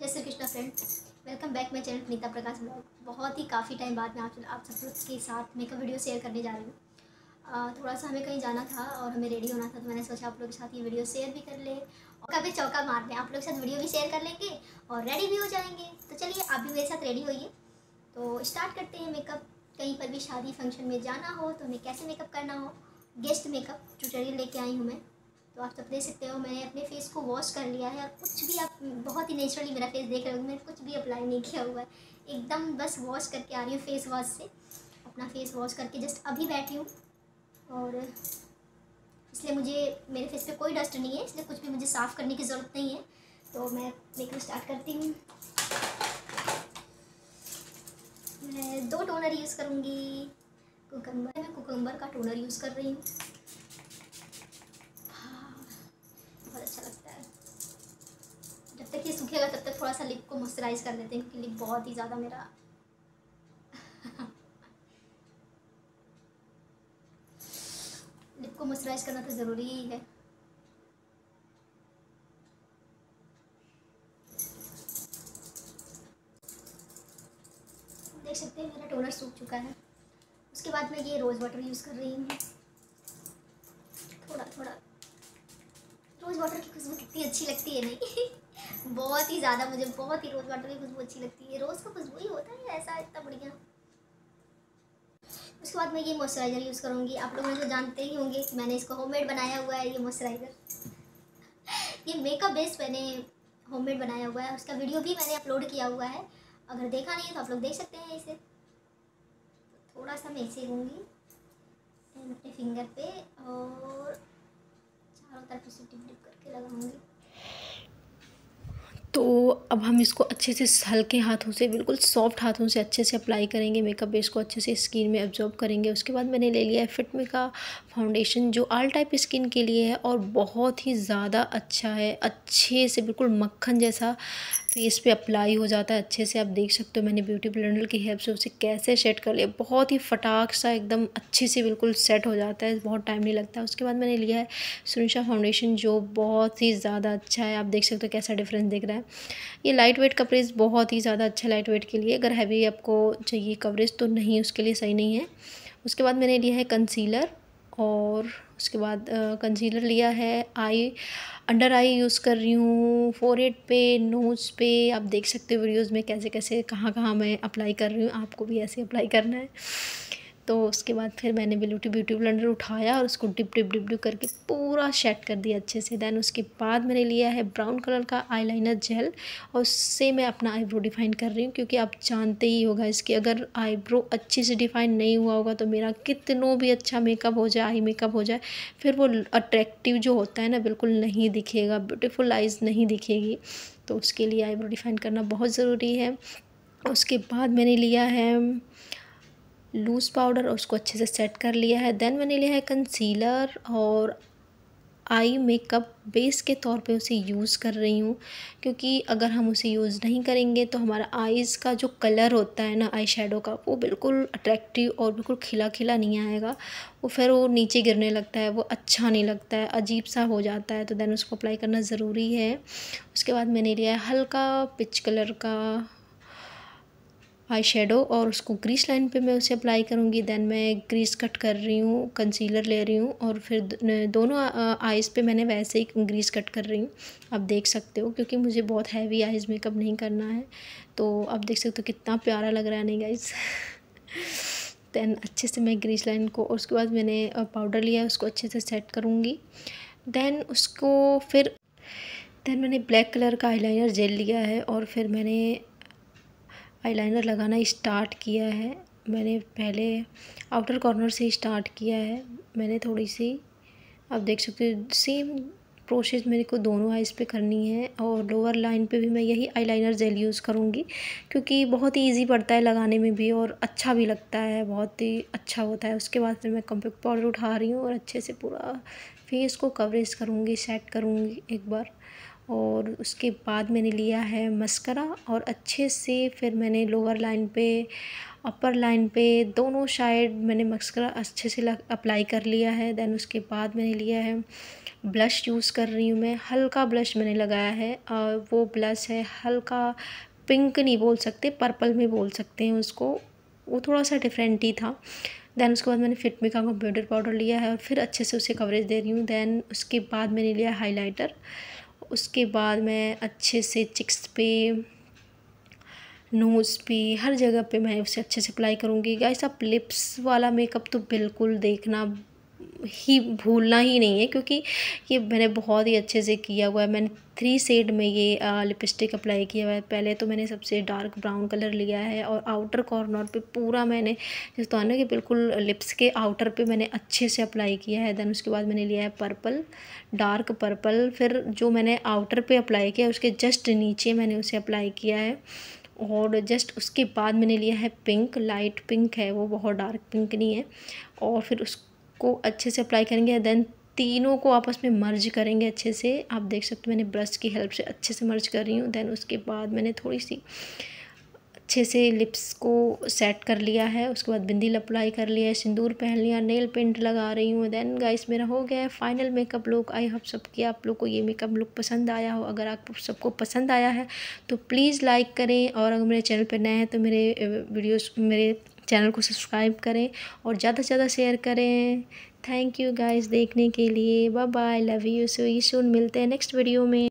जय Shri Krishna friend welcome back my channel Neeta Prakash blog बहुत ही काफ़ी टाइम बाद में आप आप सब लोग के साथ मेकअप वीडियो शेयर करने जा रही हूँ। थोड़ा सा हमें कहीं जाना था और हमें रेडी होना था तो मैंने सोचा आप लोग के साथ ये वीडियो शेयर भी कर ले और कभी चौका मार दें आप लोग के साथ वीडियो भी शेयर कर लेंगे और रेडी भी हो जाएँगे। तो चलिए, आप भी मेरे साथ रेडी होइए। तो स्टार्ट करते हैं मेकअप कहीं पर भी शादी फ़ंक्शन में जाना हो तो हमें कैसे मेकअप करना हो? गेस्ट मेकअप ट्यूटोरियल लेके आई हूँ मैं। तो आप सब देख सकते हो, मैंने अपने फेस को वॉश कर लिया है और कुछ भी आप, बहुत ही नेचुरली मेरा फेस देख रहे हो मैंने कुछ भी अप्लाई नहीं किया हुआ है। एकदम बस वॉश करके आ रही हूँ फेस वॉश से। अपना फेस वॉश करके जस्ट अभी बैठी हूँ। और इसलिए मुझे, मेरे फेस पे कोई डस्ट नहीं है, इसलिए कुछ भी मुझे साफ़ करने की ज़रूरत नहीं है। तो मैं मेकअप स्टार्ट करती हूँ। मैं दो टोनर यूज़ करूँगी। कुकम्बर मैं कुकम्बर का टोनर यूज़ कर रही हूँ। थोड़ा सा लिप को मॉइस्चराइज कर लेते हैं क्योंकि लिप बहुत ही ज़्यादा मेरा लिप को मॉइस्चराइज करना तो ज़रूरी ही है। देख सकते हैं मेरा टोनर सूख चुका है। उसके बाद मैं ये रोज़ वाटर यूज़ कर रही हूँ। थोड़ा थोड़ा रोज़ वाटर की खुशबू कितनी अच्छी लगती है, नहीं? बहुत ही ज़्यादा मुझे बहुत ही रोज़ वाटर की खुशबू अच्छी लगती है। रोज़ का खुशबू ही होता है, ऐसा इतना बढ़िया। उसके बाद मैं ये मॉइस्चराइज़र यूज़ करूँगी। आप लोग मुझे तो जानते ही होंगे कि मैंने इसको होममेड बनाया हुआ है, ये मॉइस्चराइज़र ये मेकअप बेस्ड मैंने होममेड बनाया हुआ है। उसका वीडियो भी मैंने अपलोड किया हुआ है। अगर देखा नहीं है तो आप लोग देख सकते हैं इसे। थोड़ा सा मैं इसे लूँगी। अपने फिंगर पे और चारों तरफ़ इसे टिप टिप करके लगाऊँगी। तो अब हम इसको अच्छे से हल्के हाथों से, बिल्कुल सॉफ्ट हाथों से अच्छे से अप्लाई करेंगे मेकअप बेस को अच्छे से स्किन में एब्जॉर्ब करेंगे। उसके बाद मैंने ले लिया है फिट का फाउंडेशन जो ऑल टाइप स्किन के लिए है और बहुत ही ज़्यादा अच्छा है, अच्छे से बिल्कुल मक्खन जैसा फेस पे अप्लाई हो जाता है, अच्छे से आप देख सकते हो मैंने ब्यूटी ब्लेंडर की हेल्प से उसे कैसे सेट कर लिया। बहुत ही फटाक सा एकदम अच्छे से बिल्कुल सेट हो जाता है, बहुत टाइम नहीं लगता। उसके बाद मैंने लिया है सुनिशा फाउंडेशन जो बहुत ही ज़्यादा अच्छा है, आप देख सकते हो कैसा डिफरेंस दिख रहा है। ये लाइट वेट कवरेज बहुत ही ज़्यादा अच्छा लाइट वेट के लिए, अगर हैवी आपको चाहिए कवरेज तो नहीं, उसके लिए सही नहीं है। उसके बाद मैंने लिया है कंसीलर और उसके बाद कंसीलर लिया है। आई अंडर आई यूज़ कर रही हूँ। फोरहेड पे नोज़ पे, आप देख सकते हो वीडियोज़ में कैसे कैसे कहाँ कहाँ मैं अप्लाई कर रही हूँ। आपको भी ऐसे अप्लाई करना है। तो उसके बाद फिर मैंने ब्यूटी ब्यूटी ब्लेंडर उठाया और उसको डिप डिप डिप डिप करके पूरा सेट कर दिया अच्छे से। दैन उसके बाद मैंने लिया है ब्राउन कलर का आईलाइनर जेल और उससे मैं अपना आईब्रो डिफ़ाइन कर रही हूँ क्योंकि आप जानते ही होगा इसकी। अगर आईब्रो अच्छे से डिफ़ाइन नहीं हुआ होगा तो मेरा कितनों भी अच्छा मेकअप हो जाए आई मेकअप हो जाए, फिर वो अट्रैक्टिव जो होता है ना, बिल्कुल नहीं दिखेगा ब्यूटीफुल आइज़ नहीं दिखेगी। तो उसके लिए आईब्रो डिफ़ाइन करना बहुत ज़रूरी है। उसके बाद मैंने लिया है लूज़ पाउडर और उसको अच्छे से सेट कर लिया है। देन मैंने लिया है कंसीलर और आई मेकअप बेस के तौर पे उसे यूज़ कर रही हूँ। क्योंकि अगर हम उसे यूज़ नहीं करेंगे तो हमारा आइज़ का जो कलर होता है ना आई शेडो का, वो बिल्कुल अट्रैक्टिव और बिल्कुल खिला खिला नहीं आएगा। वो फिर वो नीचे गिरने लगता है, वो अच्छा नहीं लगता है, अजीब सा हो जाता है। तो देन उसको अप्लाई करना ज़रूरी है। उसके बाद मैंने लिया है हल्का पिच कलर का आई शेडो और उसको ग्रीस लाइन पे मैं उसे अप्लाई करूँगी। देन मैं ग्रीस कट कर रही हूँ, कंसीलर ले रही हूँ और फिर दोनों आइज़ पे मैंने वैसे ही ग्रीस कट कर रही हूँ। आप देख सकते हो क्योंकि मुझे बहुत हैवी आइज़ मेकअप नहीं करना है। तो आप देख सकते हो कितना प्यारा लग रहा है, नहीं गाइज़ दैन अच्छे से मैं ग्रीस लाइन को, उसके बाद मैंने पाउडर लिया उसको अच्छे से सेट करूँगी। दैन उसको फिर, दैन मैंने ब्लैक कलर का आईलाइनर जेल लिया है और फिर मैंने आईलाइनर लगाना स्टार्ट किया है। मैंने पहले आउटर कॉर्नर से स्टार्ट किया है। मैंने थोड़ी सी आप देख सकते हो सेम प्रोसेस मेरे को दोनों आइज़ पे करनी है और लोअर लाइन पे भी मैं यही आईलाइनर जेल यूज़ करूँगी क्योंकि बहुत ही ईजी पड़ता है लगाने में भी और अच्छा भी लगता है, बहुत ही अच्छा होता है। उसके बाद फिर मैं कम्पेक्ट पाउडर उठा रही हूँ और अच्छे से पूरा फेस को कवरेज करूँगी सेट करूँगी एक बार। और उसके बाद मैंने लिया है मस्करा और अच्छे से फिर मैंने लोअर लाइन पे अपर लाइन पे दोनों साइड मैंने मस्करा अच्छे से अप्लाई कर लिया है। देन उसके बाद मैंने लिया है ब्लश यूज़ कर रही हूँ मैं। हल्का ब्लश मैंने लगाया है। और वो ब्लश है हल्का पिंक नहीं बोल सकते पर्पल में बोल सकते हैं उसको। वो थोड़ा सा डिफरेंट ही था। दैन उसके बाद मैंने फिटमिका का कंप्यूटर पाउडर लिया है और फिर अच्छे से उसे कवरेज दे रही हूँ। दैन उसके बाद मैंने लिया हाइलाइटर उसके बाद मैं अच्छे से चिक्स पे, नोज़ पे, हर जगह पे मैं उसे अच्छे से अप्लाई करूँगी। गाइस आप लिप्स वाला मेकअप तो बिल्कुल देखना ही भूलना ही नहीं है, क्योंकि ये मैंने बहुत ही अच्छे से किया हुआ है। मैंने थ्री शेड में ये लिपस्टिक अप्लाई किया हुआ है। पहले तो मैंने सबसे डार्क ब्राउन कलर लिया है और आउटर कॉर्नर पे पूरा मैंने, जिस तो ना कि बिल्कुल लिप्स के आउटर पे मैंने अच्छे से अप्लाई किया है। देन उसके बाद मैंने लिया है पर्पल डार्क पर्पल फिर जो मैंने आउटर पे अप्लाई किया उसके जस्ट नीचे मैंने उसे अप्लाई किया है। और जस्ट उसके बाद मैंने लिया है पिंक लाइट पिंक है, वो बहुत डार्क पिंक नहीं है। और फिर उस को अच्छे से अप्लाई करेंगे देन तीनों को आपस में मर्ज करेंगे अच्छे से। आप देख सकते हो मैंने ब्रश की हेल्प से अच्छे से मर्ज कर रही हूँ। देन उसके बाद मैंने थोड़ी सी अच्छे से लिप्स को सेट कर लिया है। उसके बाद बिंदी अप्लाई कर लिया है, सिंदूर पहन लिया नेल पेंट लगा रही हूँ। देन गाइस मेरा हो गया है final makeup look I hope सब कि आप लोग को ये मेकअप लुक पसंद आया हो। अगर आप सबको पसंद आया है तो प्लीज़ लाइक करें। और अगर मेरे चैनल पर नए हैं तो मेरे वीडियोस मेरे चैनल को सब्सक्राइब करें और ज़्यादा से ज़्यादा शेयर करें। थैंक यू गाइस देखने के लिए। Bye bye love you so you soon मिलते हैं नेक्स्ट वीडियो में।